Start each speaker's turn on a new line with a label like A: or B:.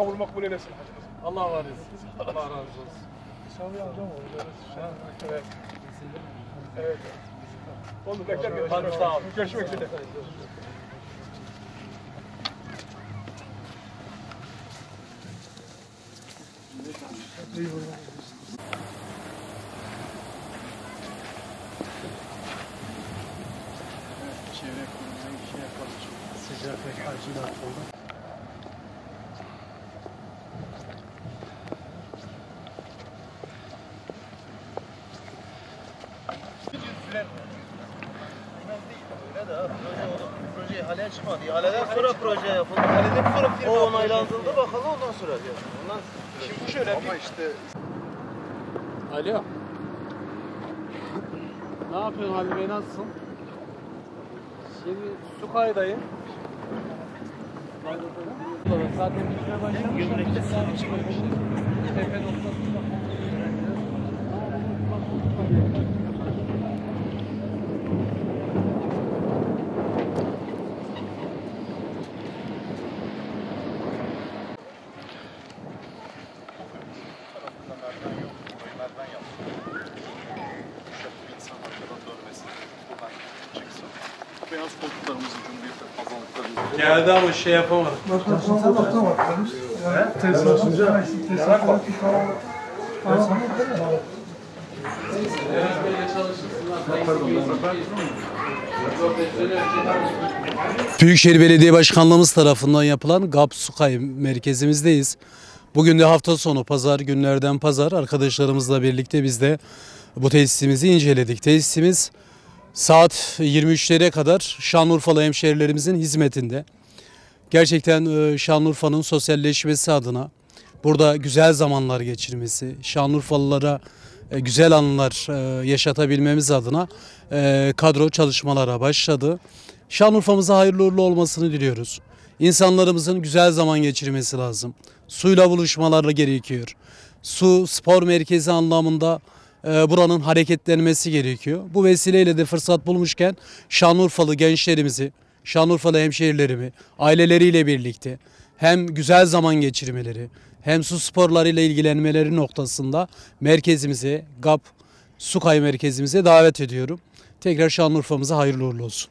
A: kabul makbul eylesin.
B: Allah var etsin. Allah razı olsun.
A: Sami amcam o. Evet. Evet. Oldu bekler görüşmek
B: Hadi, sağ ol.
A: Görüşmek üzere.
C: Çevre kurumuna bir şey yapalım. Sıcak ve acil altında.
D: Proje ihaleye çıkmadı. İhaleden sonra proje yapıldı. İhaleden sonra firma o onaylandığında bakalım ondan sonra diyor. Ondan
A: Şimdi şöyle
C: Ama işte
B: Alo. Ne yapıyorsun Halil Bey nasılsın? Şimdi su kaydayım. Zaten düşmeye başlamış. Gömrekte sabit çıkmamış. Tepe noktasında.
C: Beyaz koltuklarımızı Cumhuriyet'te kazandıklarımızı
B: Geldi ama şey yapamadım.
E: Büyükşehir Belediye Başkanlığımız tarafından yapılan GAP Sukay merkezimizdeyiz. Bugün de hafta sonu pazar günlerden pazar arkadaşlarımızla birlikte biz de bu tesisimizi inceledik. Tesisimiz saat 23'lere kadar Şanlıurfalı hemşehrilerimizin hizmetinde. Gerçekten e, Şanlıurfa'nın sosyalleşmesi adına burada güzel zamanlar geçirmesi, Şanlıurfalılara e, güzel anılar e, yaşatabilmemiz adına kadro çalışmalara başladı. Şanlıurfa'mıza hayırlı uğurlu olmasını diliyoruz. İnsanlarımızın güzel zaman geçirmesi lazım. Suyla buluşmaları gerekiyor. Su spor merkezi anlamında buranın hareketlenmesi gerekiyor. Bu vesileyle de fırsat bulmuşken Şanlıurfalı gençlerimizi, Şanlıurfalı hemşehrilerimi aileleriyle birlikte hem güzel zaman geçirmeleri hem su sporlarıyla ilgilenmeleri noktasında merkezimize, GAP Sukay merkezimize davet ediyorum. Tekrar Şanlıurfa'mıza hayırlı uğurlu olsun.